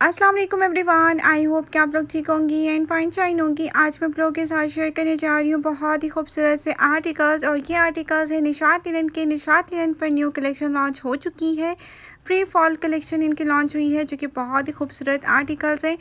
अस्सलाम वालेकुम everyone, I hope कि आप लोग ठीक होंगी एंड फाइन शाइन होंगी। आज मैं आप लोगों के साथ शेयर करने जा रही हूँ बहुत ही खूबसूरत से आर्टिकल्स और ये आर्टिकल्स है निशात लिनन के। निशात लिनन पर न्यू कलेक्शन लॉन्च हो चुकी है। प्री फॉल कलेक्शन इनकी लॉन्च हुई है जो कि बहुत ही खूबसूरत आर्टिकल्स हैं।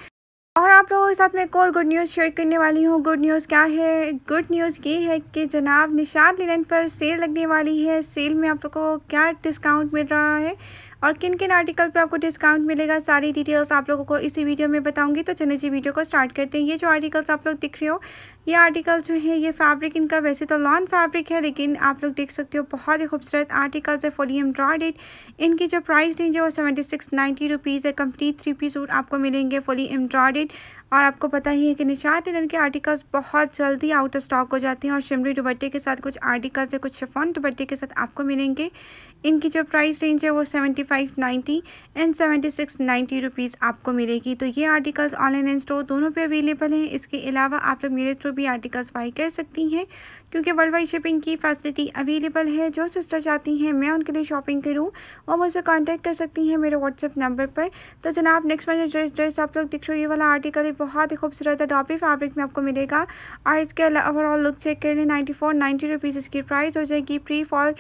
और आप लोगों के साथ मैं एक और गुड न्यूज़ शेयर करने वाली हूँ। गुड न्यूज़ क्या है? गुड न्यूज़ ये है कि जनाब निशात लिनन पर सेल लगने वाली है। सेल में आप लोगों को क्या डिस्काउंट मिल रहा है? और किन किन आर्टिकल पे आपको डिस्काउंट मिलेगा, सारी डिटेल्स आप लोगों को इसी वीडियो में बताऊँगी। तो चलिए जी वीडियो को स्टार्ट करते हैं। ये जो आर्टिकल्स आप लोग दिख रहे हो ये आर्टिकल जो है, ये फैब्रिक, इनका वैसे तो लॉन फैब्रिक है, लेकिन आप लोग देख सकते हो बहुत ही खूबसूरत आर्टिकल्स है फुली एम्ब्रॉयडेड इनकी जो प्राइस रेंज है, वो सेवेंटी सिक्स नाइन्टी रुपीज़ है कंप्लीट थ्री पीस सूट आपको मिलेंगे फुली एम्ब्रॉयडेड और आपको पता ही है कि निशात लिनन के आर्टिकल्स बहुत जल्दी आउट ऑफ़ स्टॉक हो जाते हैं, और शिमरी दुबट्टे के साथ कुछ आर्टिकल्स है, कुछ शिफॉन दुबट्टे के साथ आपको मिलेंगे। इनकी जो प्राइस रेंज है, वो seventy five ninety and seventy six ninety rupees आपको मिलेगी। तो ये आर्टिकल्स ऑनलाइन एंड स्टोर दोनों पे अवेलेबल हैं। इसके अलावा आप लोग मेरे थ्रू भी आर्टिकल्स बाई कर सकती हैं, क्योंकि वर्ल्ड वाइड शिपिंग की फैसिलिटी अवेलेबल है, जो सिस्टर चाहती हैं, मैं उनके लिए शॉपिंग करूँ और मुझसे कांटेक्ट कर सकती हैं मेरे व्हाट्सएप नंबर पर। तो जनाब नेक्स्ट वाले ड्रेस ड्रेस आप लोग दिख ये वाला आर्टिकल है बहुत ही खूबसूरत है डॉपी फैब्रिक में आपको मिलेगा। और इसके ओवरऑल लुक चेक कर लें नाइन्टी फोर नाइन्टी रुपीज़ इसकी प्राइस हो जाएगी। प्री फॉल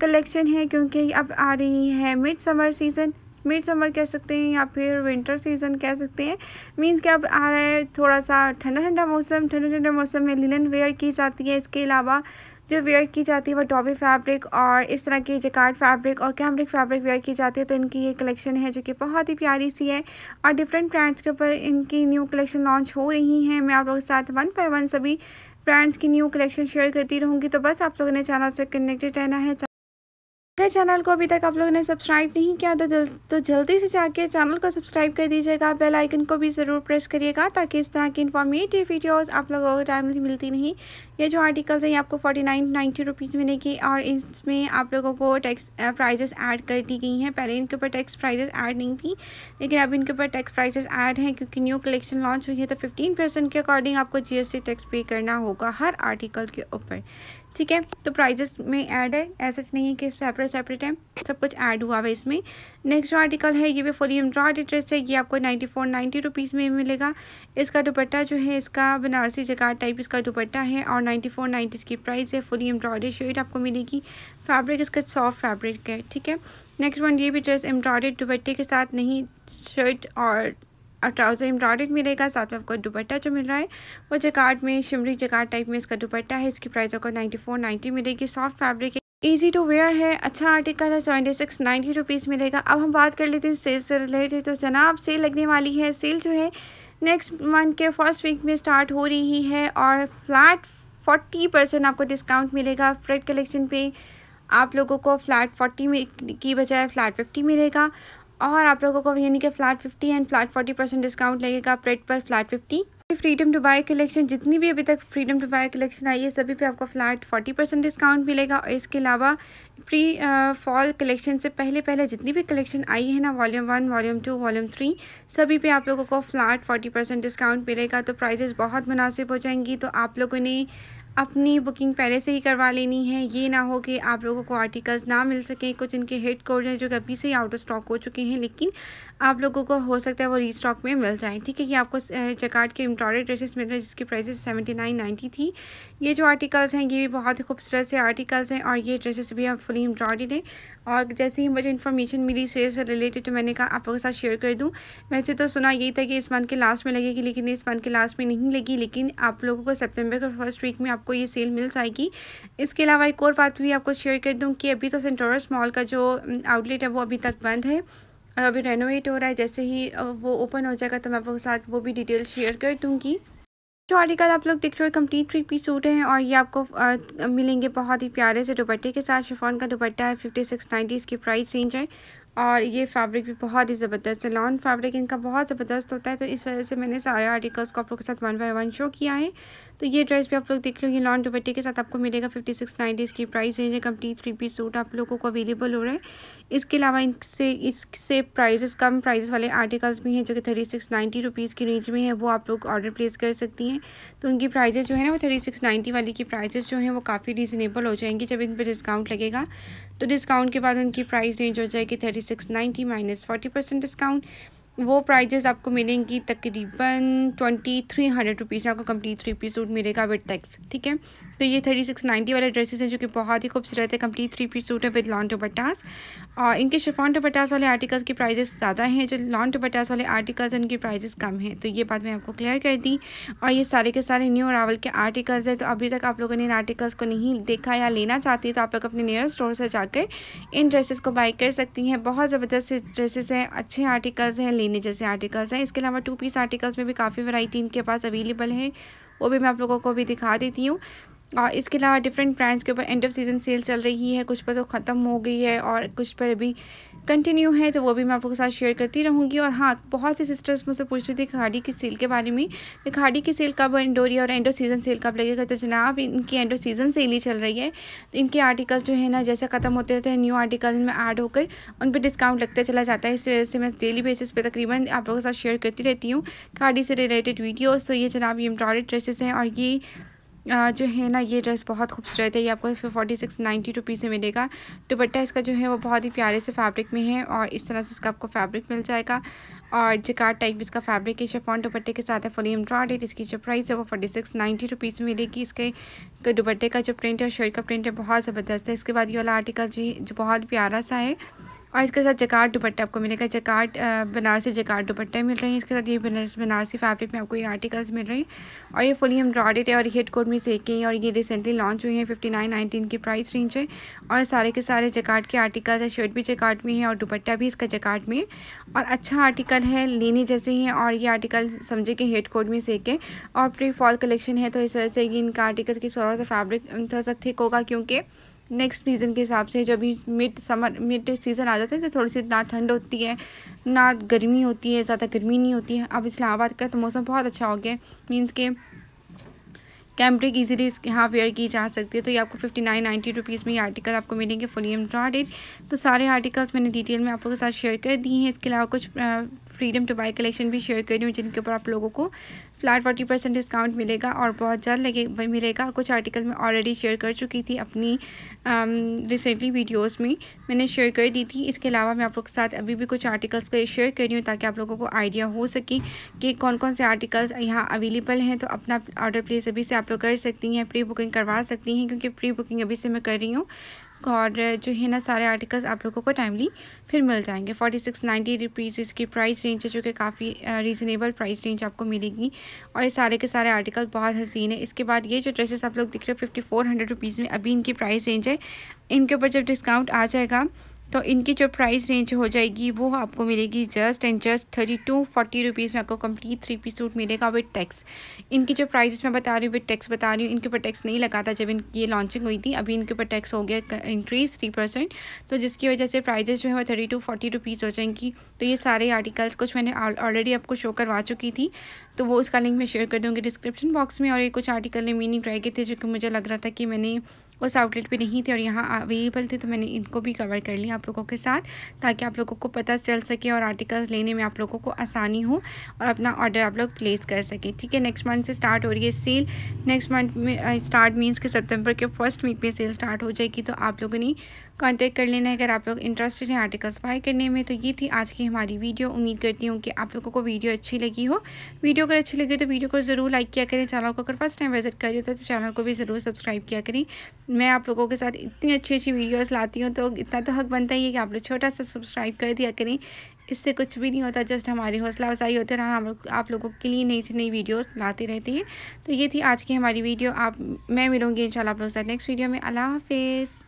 कलेक्शन है, क्योंकि अब आ रही है mid summer season mid summer कह सकते हैं या फिर विंटर सीज़न कह सकते हैं। मीन्स कि अब आ रहा है थोड़ा सा ठंडा ठंडा मौसम ठंडा ठंडा मौसम में लिलन वेयर की जाती है। इसके अलावा जो वेयर की जाती है वो टॉबी फैब्रिक और इस तरह की जकार्ड फैब्रिक और कैमरिक फैब्रिक वेयर की जाती है। तो इनकी ये कलेक्शन है जो कि बहुत ही प्यारी सी है और डिफरेंट ब्रांड्स के ऊपर इनकी न्यू कलेक्शन लॉन्च हो रही हैं। मैं आप लोगों के साथ वन बाई वन सभी ब्रांड्स की न्यू कलेक्शन शेयर करती रहूँगी। तो बस आप लोगों ने चैनल से कनेक्टेड रहना है। अगर चैनल को अभी तक आप लोगों ने सब्सक्राइब नहीं किया तो जल, तो जल्दी से जाके चैनल को सब्सक्राइब कर दीजिएगा। बेल आइकन को भी ज़रूर प्रेस करिएगा ताकि इस तरह की इन्फॉर्मेटिव वीडियोस आप लोगों को टाइमली मिलती नहीं। ये जो आर्टिकल्स है, ये आपको फोर्टी नाइन नाइन्टी रुपीज़ मिलेगी और इसमें आप लोगों को टैक्स प्राइजेस ऐड कर दी गई हैं। पहले इनके ऊपर टैक्स प्राइजेस ऐड नहीं थी, लेकिन अब इनके ऊपर टैक्स प्राइजेस ऐड हैं क्योंकि न्यू कलेक्शन लॉन्च हुई है तो फिफ्टीन परसेंट के अकॉर्डिंग आपको जीएसटी टैक्स पे करना होगा हर आर्टिकल के ऊपर। ठीक है? तो प्राइजेस में ऐड है, ऐसा नहीं है कि सेपरेट सेपरेट है, सब कुछ ऐड हुआ है इसमें। नेक्स्ट जो आर्टिकल है, ये भी फुली एम्ब्रॉयड ड्रेस है, ये आपको नाइन्टी फोर नाइन्टी रुपीज़ में मिलेगा। इसका दुपट्टा जो है, इसका बनारसी जगार टाइप इसका दुपट्टा है और नाइन्टी फोर नाइन्टी इसकी प्राइस है फुली एम्ब्रॉयडरी शेड आपको मिलेगी। फैब्रिक इसका सॉफ्ट फैब्रिक है, ठीक है? नेक्स्ट वन ये भी ड्रेस एम्ब्रॉयड दुपट्टे के साथ नहीं शर्ट और ट्राउज़र एम्ब्रॉयड मिलेगा, साथ में आपको दुपट्टा जो मिल रहा है, वो जकार्ड में शिमरी जकार्ड टाइप में इसका दुपट्टा है, इसकी प्राइस आपको नाइन्टी फोर, नाइन्टी मिलेगी soft fabric easy to wear है अच्छा आर्टिकल है सेवेंटी सिक्स नाइन्टी रुपीज़ मिलेगा। अब हम बात कर लेते हैं सेल से रिलेटेड तो जनाब सेल लगने वाली है सेल जो है नेक्स्ट मंथ के फ़र्स्ट वीक में स्टार्ट हो रही है और फ्लैट फोर्टी परसेंट आपको डिस्काउंट मिलेगा फ्रेड कलेक्शन पे। आप लोगों को फ्लैट फोर्टी में की बजाय फ्लैट फिफ्टी मिलेगा और आप लोगों को यानी कि flat fifty and flat forty percent discount लगेगा। प्रेड पर flat fifty freedom to buy collection जितनी भी अभी तक फ्रीडम टू बाय कलेक्शन आई है, सभी पे आपको फ्लैट फोर्टी परसेंट डिस्काउंट मिलेगा। और इसके अलावा प्री फॉल कलेक्शन से पहले पहले जितनी भी कलेक्शन आई है ना volume one volume two volume three सभी पे आप लोगों को फ्लैट फोर्टी परसेंट डिस्काउंट मिलेगा। तो प्राइजेस बहुत मुनासिब हो जाएँगी। तो आप लोगों ने अपनी बुकिंग पहले से ही करवा लेनी है। ये ना हो कि आप लोगों को आर्टिकल्स ना मिल सके। कुछ इनके हिट कोड हैं जो कि अभी से ही आउट ऑफ़ स्टॉक हो चुके हैं। लेकिन आप लोगों को हो सकता है वो रीस्टॉक में मिल जाए। ठीक है, ये आपको चकाट के एम्ब्रॉयड ड्रेसेस मिल रहे हैं, जिसकी प्राइस सेवेंटी नाइन नाइन्टी थी। ये जो आर्टिकल्स हैं, ये भी बहुत ही खूबसूरत से आर्टिकल्स हैं और ये ड्रेसेस भी आप फुली एम्ब्रॉयड हैं। और जैसे ही मुझे इन्फॉर्मेशन मिली सेल से रिलेटेड तो मैंने कहा, आप लोगों के साथ शेयर कर दूँ। वैसे तो सुना यही था कि इस मंथ के लास्ट में लगेगी, लेकिन इस मंथ के लास्ट में नहीं लगी। लेकिन आप लोगों को सितंबर के फ़र्स्ट वीक में आपको ये सेल मिल जाएगी। इसके अलावा एक और बात भी आपको शेयर कर दूँ कि अभी तो सेंटोरस मॉल का जो आउटलेट है, वो अभी तक बंद है। अभी रेनोवेट हो रहा है जैसे ही वो ओपन हो जाएगा तो मैं आपके साथ वो भी डिटेल शेयर कर दूँगी। जो आर्टिकल आप लोग देख रहे हो कंप्लीट थ्री पीस सूट हैं और ये आपको आ, मिलेंगे बहुत ही प्यारे से दुपट्टे के साथ। शिफॉन का दुपट्टा है फिफ्टी सिक्स नाइन्टी इसकी प्राइस रेंज है। और ये फैब्रिक भी बहुत ही ज़बरदस्त है लॉन फैब्रिक इनका बहुत ज़बरदस्त होता है। तो इस वजह से मैंने सारे आर्टिकल्स को आप लोग के साथ वन बाय वन शो किया है। तो ये ड्रेस भी आप लोग देख लो ये लॉन दुपट्टे के साथ आपको मिलेगा फिफ्टी सिक्स नाइन्टी इसकी प्राइस रेंज है कंप्लीट थ्री पीस सूट आप लोगों को अवेलेबल हो रहा है। इसके अलावा इनसे, इससे प्राइजेस कम प्राइस वाले आर्टिकल्स भी हैं, जो कि थर्टी सिक्स नाइन्टी रुपीज़ की रेंज में है, वो आप लोग ऑर्डर प्लेस कर सकती हैं। तो उनकी प्राइजेस जो है ना, वो थर्टी सिक्स नाइन्टी वाली की प्राइजेस जो हैं, वो काफ़ी रीज़नेबल हो जाएँगी जब इन पर डिस्काउंट लगेगा। तो डिस्काउंट के बाद उनकी प्राइस रेंज हो जाएगी thirty six ninety minus forty percent discount वो प्राइजेस आपको मिलेंगी तकरीबन ट्वेंटी थ्री हंड्रेड रुपीज़ में आपको कंप्लीट थ्री पीस सूट मिलेगा विद टैक्स ठीक है? तो ये थर्टी सिक्स नाइन्टी वाले ड्रेसेस हैं जो कि बहुत ही खूबसूरत है कंप्लीट थ्री पीस सूट है विद लॉन टोपटास और इनके शिफॉन टोपटास वाले आर्टिकल्स की प्राइजेस ज़्यादा हैं, जो लॉन टोपटास वाले आर्टिकल्स उनकी प्राइजेस कम हैं। तो ये बात मैं आपको क्लियर कर दी। और ये सारे के सारे न्यू रावल के आर्टिकल्स हैं तो अभी तक आप लोगों ने इन आर्टिकल्स को नहीं देखा या लेना चाहती तो आप लोग अपने नियर स्टोर से जाकर इन ड्रेसेस को बाई कर सकती हैं। बहुत ज़बरदस्त ड्रेसेस हैं, अच्छे आर्टिकल्स हैं लेने जैसे आर्टिकल्स हैं। इसके अलावा टू पीस आर्टिकल्स में भी काफ़ी वैरायटी इनके पास अवेलेबल है। वो भी मैं आप लोगों को भी दिखा देती हूँ। और इसके अलावा डिफरेंट ब्रांड्स के ऊपर एंड ऑफ़ सीज़न सेल चल रही है। कुछ पर तो ख़त्म हो गई है और कुछ पर अभी कंटिन्यू है तो वो भी मैं आप लोगों के साथ शेयर करती रहूँगी। और हाँ बहुत सी सिस्टर्स मुझसे पूछ रही थी खाड़ी की सेल के बारे में कि खाड़ी की सेल कब इंडोरी और एंडो सीज़न सेल कब लगेगा? तो जनाब, इनकी एंडो सीज़न सेल ही चल रही है। तो इनके आर्टिकल जो है ना, जैसे ख़त्म होते रहते हैं न्यू आर्टिकल में ऐड होकर उन पर डिस्काउंट लगते चला जाता है। इस वजह से मैं डेली बेसिस पर तकरीबन आप लोगों के साथ शेयर करती रहती हूँ खाड़ी से रिलेटेड वीडियोज़ तो ये जनाब, ये एम्ब्रॉयड ड्रेसेस हैं और ये जो है ना, ये ड्रेस बहुत खूबसूरत है। ये आपको फोर्टी सिक्स नाइन्टी रुपीज़ में मिलेगा। दुपट्टा इसका जो है, वो बहुत ही प्यारे से फैब्रिक में है और इस तरह से इसका आपको फैब्रिक मिल जाएगा। और जिकार टाइप इसका फैब्रिक है शेफॉन दुपट्टे के साथ है फुली एम्ब्रॉडेड इसकी जो प्राइस है, वो फोर्टी सिक्स नाइन्टी रुपीज़ में मिलेगी। इसके दुपट्टे का जो प्रिंट है और शर्ट का प्रिंट है, बहुत ज़बरदस्त है। इसके बाद ये वाला आर्टिकल जी, जो बहुत प्यारा सा है और इसके साथ जकार्ड दुपट्टा आपको मिलेगा। जकार्ड बनारसी जकार्ड दुपट्टे मिल रहे हैं। इसके साथ ये बनारस, बनारसी फैब्रिक में आपको ये आर्टिकल्स मिल रहे हैं। और ये फुली एम्ब्रॉयडेड है और हेड कोड में सेके हैं और ये रिसेंटली लॉन्च हुई है। फिफ्टी नाइन नाइनटीन की प्राइस रेंज है। और सारे के सारे जकार्ड के आर्टिकल्स है। शर्ट भी जकार्ड में है और दुपट्टा भी इसका जकार्ड में और अच्छा आर्टिकल है, लेने जैसे ही हैं और ये आर्टिकल समझे कि हेड कोड में सेके और प्री फॉल कलेक्शन है तो इस वजह से इनका आर्टिकल की थोड़ा सा फैब्रिक थोड़ा सा थिक होगा क्योंकि नेक्स्ट सीज़न के हिसाब से जब भी मिड समर मिड सीज़न आ जाता है तो थोड़ी सी ना ठंड होती है, ना गर्मी होती है, ज़्यादा गर्मी नहीं होती है। अब इस्लामाबाद का तो मौसम बहुत अच्छा हो गया मीन्स के कैम्ब्रिक इजीली यहाँ वेयर की जा सकती है। तो ये आपको फिफ्टी नाइन नाइन्टी रुपीज़ में ये आर्टिकल आपको मिलेंगे फुली एम्ब्रॉयडेड तो सारे आर्टिकल्स मैंने डिटेल में आप लोगों के साथ शेयर कर दिए हैं। इसके अलावा कुछ फ्रीडम टू बाई कलेक्शन भी शेयर कर रही हूँ, जिनके ऊपर आप लोगों को फ्लैट फोर्टी परसेंट डिस्काउंट मिलेगा और बहुत जल्द लगे मिलेगा। कुछ आर्टिकल मैं ऑलरेडी शेयर कर चुकी थी अपनी रिसेंटली वीडियोस में। मैंने शेयर कर दी थी। इसके अलावा मैं आप लोग के साथ अभी भी कुछ आर्टिकल्स को शेयर कर रही हूँ, ताकि आप लोगों को आइडिया हो सके कि कौन कौन से आर्टिकल्स यहाँ अवेलेबल हैं। तो अपना ऑर्डर प्लेस अभी से आप लोग कर सकती हैं प्री बुकिंग करवा सकती हैं, क्योंकि प्री बुकिंग अभी से मैं कर रही हूँ। और जो है ना, सारे आर्टिकल्स आप लोगों को टाइमली फिर मिल जाएँगे। फोर्टी सिक्स नाइन्टी रुपीज़ इसकी प्राइस रेंज है, जो कि काफ़ी रीज़नेबल प्राइस रेंज आपको मिलेगी। और ये सारे के सारे आर्टिकल बहुत हसीन है। इसके बाद ये जो ड्रेसेस आप लोग दिख रहे हो फिफ्टी फोर हंड्रेड रुपीज़ में अभी इनकी प्राइस रेंज है। इनके ऊपर जब डिस्काउंट आ जाएगा तो इनकी जो प्राइस रेंज हो जाएगी, वो आपको मिलेगी just and just thirty two forty rupees में आपको कंप्लीट थ्री पीस सूट मिलेगा विद टैक्स इनकी जो प्राइस मैं बता रही हूँ विद टैक्स बता रही हूँ, इनके ऊपर टैक्स नहीं लगा था जब इनकी ये लॉन्चिंग हुई थी, अभी इनके ऊपर टैक्स हो गया इंक्रीज थ्री परसेंट तो जिसकी वजह से प्राइजेस जो है वो थर्टी टू फोर्टी रुपीज़ हो जाएँगी. तो ये सारे आर्टिकल्स कुछ मैंने ऑलरेडी आपको शो करवा चुकी थी. तो वो उसका लिंक मैं शेयर कर दूँगी डिस्क्रिप्शन बॉक्स में और ये कुछ आर्टिकल ने मीनिंग ट्राई किए थे जो कि मुझे लग रहा था कि मैंने उस आउटलेट पे नहीं थे और यहाँ अवेलेबल थे तो मैंने इनको भी कवर कर लिया आप लोगों के साथ, ताकि आप लोगों को पता चल सके और आर्टिकल्स लेने में आप लोगों को आसानी हो और अपना ऑर्डर आप लोग प्लेस कर सकें। ठीक है नेक्स्ट मंथ से स्टार्ट हो रही है सेल नेक्स्ट मंथ में स्टार्ट मीन्स के सितंबर के फ़र्स्ट वीक में सेल स्टार्ट हो जाएगी तो आप लोगों ने कांटेक्ट कर लेना है अगर आप लोग इंटरेस्टेड हैं आर्टिकल्स बाय करने में। तो ये थी आज की हमारी वीडियो उम्मीद करती हूँ कि आप लोगों को वीडियो अच्छी लगी हो। वीडियो अगर अच्छी लगी तो वीडियो को ज़रूर लाइक किया करें। चैनल को अगर फ़र्स्ट टाइम विज़िट करिए तो चैनल को भी ज़रूर सब्सक्राइब किया करें। मैं आप लोगों के साथ इतनी अच्छी अच्छी वीडियोस लाती हूँ तो इतना तो हक बनता ही है कि आप लोग छोटा सा सब्सक्राइब कर दिया करें। इससे कुछ भी नहीं होता जस्ट हमारी हौसला अफजाई होते रहा हम लोग, आप लोगों के लिए नई से नई वीडियोस लाते रहते हैं। तो ये थी आज की हमारी वीडियो आप, मैं मिलूँगी इंशाल्लाह आप लोगों के साथ नेक्स्ट वीडियो में। अला हाफिज़।